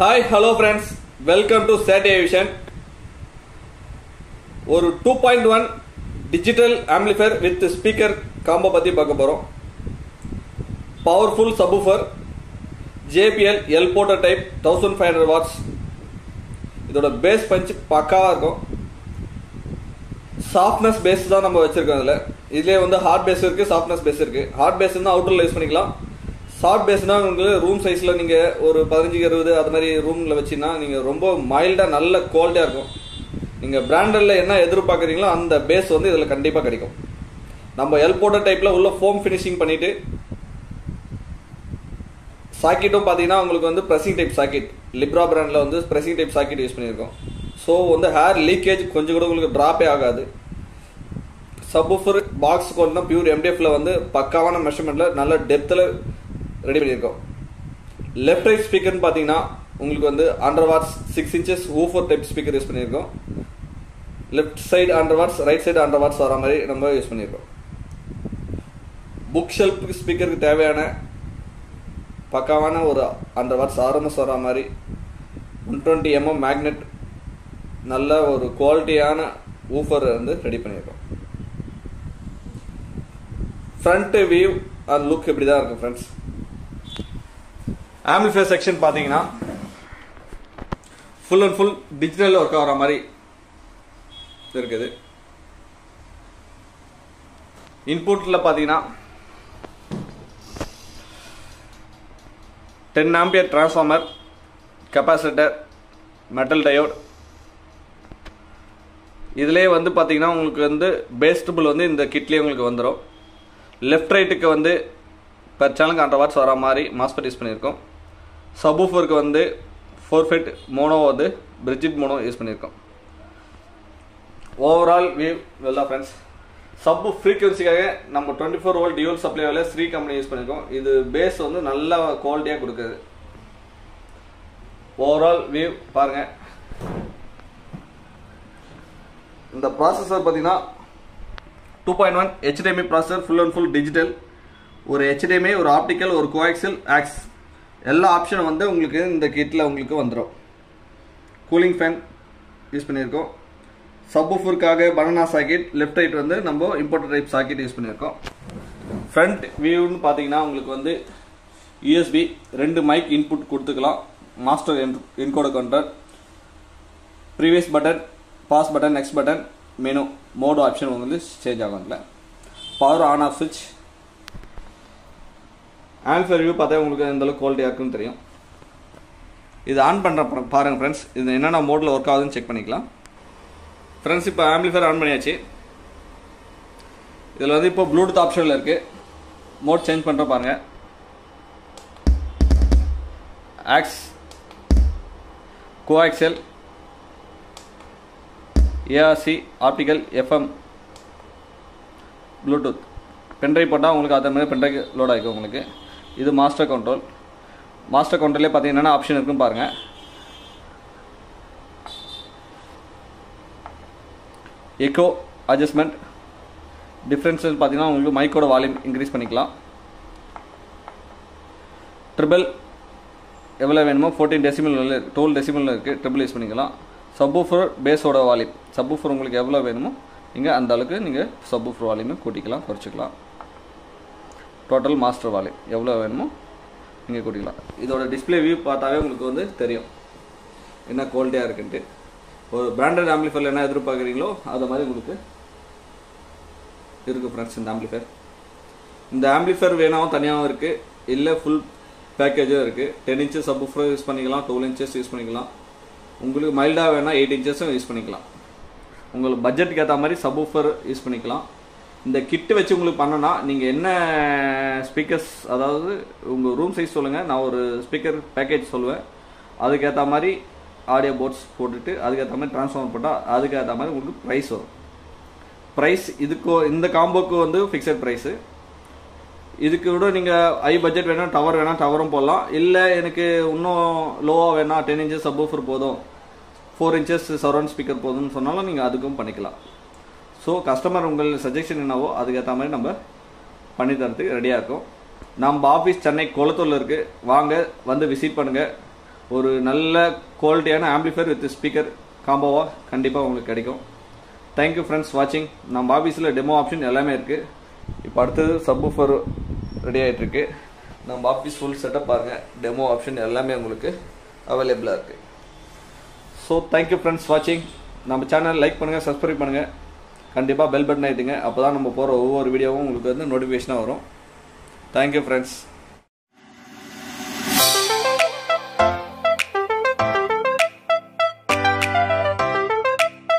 Hi hello friends welcome to Sat Vision ஒரு two point one digital amplifier with speaker combo பற்றி பார்க்க போகிறோம் powerful subwoofer JBL L போட்டர் type thousand five hundred watts இதோட bass punch பக்காவாக இருக்கும். Softness base தான் நம்ம வச்சுருக்கோம் அதில் இதிலே வந்து ஹார்ட் பேஸ் இருக்குது சாஃப்ட்னஸ் பேஸ் இருக்குது ஹார்ட் பேஸ் தான் அவுட்டரில் யூஸ் பண்ணிக்கலாம். சாஃப்ட் பேஸ்னா உங்களுக்கு ரூம் சைஸில் நீங்கள் ஒரு பதினஞ்சு இருபது அது மாதிரி ரூமில் வச்சுன்னா நீங்கள் ரொம்ப மைல்டாக நல்ல குவாலிட்டியாக இருக்கும். நீங்கள் பிராண்டடில் என்ன எதிர்பார்க்குறீங்களோ அந்த பேஸ் வந்து இதில் கண்டிப்பாக கிடைக்கும். நம்ம எல் போட்ட டைப்பில் உள்ள ஃபோம் ஃபினிஷிங் பண்ணிவிட்டு சாக்கெட்டும் பார்த்தீங்கன்னா உங்களுக்கு வந்து ப்ரெஸிங் டைப் சாக்கெட் லிப்ரா பிராண்டில் வந்து ப்ரெஸிங் டைப் சாக்கெட் யூஸ் பண்ணியிருக்கோம் ஸோ வந்து ஹேர் லீக்கேஜ் கொஞ்சம் கூட உங்களுக்கு ட்ராப்பே ஆகாது. சப்வூஃபர் பாக்ஸ் கொண்டு பியூர் எம்டிஎஃப்ல வந்து பக்காவான மெஷர்மெண்ட்டில் நல்ல டெப்த்தில் ரெடி பண்ணியிருக்கோம். லெஃப்ட் ரைட் ஸ்பீக்கர்னு பார்த்தீங்கன்னா உங்களுக்கு வந்து under watts six inches woofer type speaker use பண்ணியிருக்கோம். Left side under watts right side under watts வர மாதிரி நம்ம யூஸ் பண்ணியிருக்கோம். புக் ஷெல்ஃபுக்கு ஸ்பீக்கருக்கு தேவையான பக்காவான ஒரு அண்டர் வாட்ஸ் ஆர்எம்எஸ் வர மாதிரி ஒன் டுவெண்ட்டி எம்எம் மேக்னெட் நல்ல ஒரு குவாலிட்டியான ஊஃபர் வந்து ரெடி பண்ணியிருக்கோம். ஃப்ரண்ட் வியூ அண்ட் லுக் இப்படி தான் இருக்கும் ஃப்ரெண்ட்ஸ் ஆம்பிளிஃபயர் செக்ஷன் பார்த்தீங்கன்னா ஃபுல் அண்ட் ஃபுல் டிஜிட்டலில் ஒர்க் ஆகிற மாதிரி இருக்குது. இன்புட்டில் பார்த்தீங்கன்னா ten ampere transformer capacitor metal diode இதுலேயே வந்து பார்த்தீங்கன்னா உங்களுக்கு வந்து பேஸ்டபுள் வந்து இந்த கிட்லேயே உங்களுக்கு வந்துடும் லெஃப்ட் ரைட்டுக்கு வந்து பெர் சேனலுக்கு ஹண்ட்ரட் வாட்ஸ் வர மாதிரி மாஸ்பர் யூஸ் பண்ணியிருக்கோம். சபூஃபருக்கு வந்து ஃபோர் ஃபெட் மோனோ வந்து பிரிட்ஜிட் மோனோ யூஸ் பண்ணியிருக்கோம் ஓவரால் வியூ வெல்லா ஃப்ரெண்ட்ஸ் சப்பு ஃப்ரீக்வன்சிக்காக நம்ம டுவெண்ட்டி ஃபோர் வோல்ட் டியூல் சப்ளைவில் ஸ்ரீ கம்பெனி யூஸ் பண்ணியிருக்கோம் இது பேஸ் வந்து நல்ல குவாலிட்டியாக கொடுக்குது. ஓவரால் வியூ பாருங்கள் இந்த ப்ராசஸர் பார்த்தீங்கன்னா two point one HDMI processor full and full digital ஒரு ஹெச்டிஎம்ஐ ஒரு ஆப்டிக்கல் ஒரு கோஆக்சல் ஆக்ஸ் எல்லா ஆப்ஷனும் வந்து உங்களுக்கு இந்த கிட்டில் உங்களுக்கு வந்துடும் கூலிங் ஃபேன் யூஸ் பண்ணியிருக்கோம். சப்புஃபூருக்காக பனானா சாக்கெட் லெஃப்ட் ஹைட் வந்து நம்ம இம்போர்ட் டைப் சாக்கெட் யூஸ் பண்ணியிருக்கோம். ஃப்ரண்ட் வியூன்னு பார்த்தீங்கன்னா உங்களுக்கு வந்து யூஎஸ்பி ரெண்டு மைக் இன்புட் கொடுத்துக்கலாம். மாஸ்டர் என் என்கோட counter previous button pause button next button menu mode option வந்து சேஞ்ச் ஆகும் அதில். பவர் ஆன் ஆஃப் சுவிட்ச் ஆன்ஃபர் வியூ பார்த்தா உங்களுக்கு எந்த அளவுக்கு குவாலிட்டியாக இருக்குன்னு தெரியும். இது ஆன் பண்ணுற பாருங்கள் ஃப்ரெண்ட்ஸ் இது என்னென்ன மோடில் ஒர்க் ஆகுதுன்னு செக் பண்ணிக்கலாம். ஃப்ரெண்ட்ஸ் இப்போ ஆம்பிளிஃபயர் ஆன் பண்ணியாச்சு. இதில் வந்து இப்போ ப்ளூடூத் ஆப்ஷனில் இருக்குது மோட் சேஞ்ச் பண்ணுற பாருங்கள் aux coaxial ARC optical FM Bluetooth pendrive போட்டால் உங்களுக்கு அதே மாதிரி பென்ட்ரைவ் லோட் ஆகிக்கும் உங்களுக்கு. இது மாஸ்டர் கண்ட்ரோல் மாஸ்டர் கண்ட்ரோலே பார்த்தீங்கன்னா ஆப்ஷன் இருக்குன்னு பாருங்கள் எக்கோ அட்ஜஸ்ட்மெண்ட் டிஃப்ரென்ஸ் பார்த்தீங்கன்னா உங்களுக்கு மைக்கோட வால்யூம் இன்க்ரீஸ் பண்ணிக்கலாம். ட்ரிபிள் எவ்வளோ வேணுமோ ஃபோர்டீன் டெசிமல் டுவெல் டெசிமல் இருக்குது ட்ரிபிள் யூஸ் பண்ணிக்கலாம். சப்வூஃபர் பேஸோட வால்யூம் சப்வூஃபர் உங்களுக்கு எவ்வளோ வேணுமோ நீங்கள் அந்த அளவுக்கு நீங்கள் சப்வூஃபர் வால்யூமை கூட்டிக்கலாம் குறைச்சிக்கலாம். டோட்டல் மாஸ்டர் வால்யூம் எவ்வளோ வேணுமோ நீங்கள் கொடுக்கலாம். இதோட டிஸ்பிளே வியூ பார்த்தாவே உங்களுக்கு வந்து தெரியும். என்ன குவாலிட்டியாக இருக்குன்ட்டு. ஒரு பிராண்டட் ஆம்பிளிஃபயர் என்ன எதிர்பார்க்குறீங்களோ அது மாதிரி உங்களுக்கு இருக்குது ஃப்ரெண்ட்ஸ் இந்த ஆம்பிளிஃபயர் இந்த ஆம்பிளிஃபயர் வேணாவும் தனியாகவும் இருக்குது இல்லை ஃபுல் பேக்கேஜும் இருக்குது டென் இன்ச்சஸ் சப்வூஃபர் யூஸ் பண்ணிக்கலாம். டுவெல் இன்ச்சஸ் யூஸ் பண்ணிக்கலாம். உங்களுக்கு மைல்டாக வேணால் எயிட் இன்ச்சஸும் யூஸ் பண்ணிக்கலாம். உங்களுக்கு பட்ஜெட்டுக்கு ஏற்ற மாதிரி சப்வூஃபர் யூஸ் பண்ணிக்கலாம். இந்த கிட்டு வச்சு உங்களுக்கு பண்ணனா நீங்கள் என்ன ஸ்பீக்கர்ஸ் அதாவது உங்கள் ரூம் சைஸ் சொல்லுங்கள் நான் ஒரு ஸ்பீக்கர் பேக்கேஜ் சொல்லுவேன். அதுக்கேற்ற மாதிரி ஆடியோ போர்ட்ஸ் போட்டுட்டு அதுக்கேற்ற மாதிரி ட்ரான்ஸ்ஃபார்மர் போட்டால் அதுக்கேற்ற மாதிரி உங்களுக்கு ப்ரைஸ் வரும். ப்ரைஸ் இதுக்கு இந்த காம்போக்கு வந்து ஃபிக்ஸட் ப்ரைஸு இதுக்கு விட நீங்கள் ஐ பட்ஜெட் வேணால் டவர் வேணால் டவரும் போடலாம். இல்லை எனக்கு இன்னும் லோவாக வேணால் டென் இன்ச்சஸ் சப்வூஃபர் போதும். ஃபோர் இன்ச்சஸ் சரௌண்ட் ஸ்பீக்கர் போதும்னு சொன்னாலும் நீங்கள் அதுக்கும் பண்ணிக்கலாம். ஸோ கஸ்டமர் உங்கள் சஜஷன் என்னவோ அதுக்கேற்ற மாதிரி நம்ம பண்ணி தரத்துக்கு ரெடியாக இருக்கும். நம்ம ஆஃபீஸ் சென்னை குளத்தூரில் இருக்குது வாங்க வந்து விசிட் பண்ணுங்கள் ஒரு நல்ல குவாலிட்டியான ஆம்பிளிஃபையர் வித் ஸ்பீக்கர் காம்போவாக கண்டிப்பாக உங்களுக்கு கிடைக்கும். தேங்க்யூ ஃப்ரெண்ட்ஸ் வாட்சிங் நம்ம ஆஃபீஸில் டெமோ ஆப்ஷன் எல்லாமே இருக்குது இப்போ அடுத்தது சப்ஃபர் ரெடி ஆகிட்டுருக்கு நம்ம ஆஃபீஸ் ஃபுல் செட்டப் பாருங்கள் டெமோ ஆப்ஷன் எல்லாமே உங்களுக்கு அவைலபிளாக இருக்குது ஸோ தேங்க்யூ ஃப்ரெண்ட்ஸ் வாட்சிங் நம்ம சேனல் லைக் பண்ணுங்கள் சப்ஸ்கிரைப் பண்ணுங்கள் கண்டிப்பாக பெல் பட்டன் ஆகிட்டுங்க அப்போ தான் நம்ம போகிற ஒவ்வொரு வீடியோவும் உங்களுக்கு வந்து நோட்டிஃபிகேஷனாக வரும். Thank you friends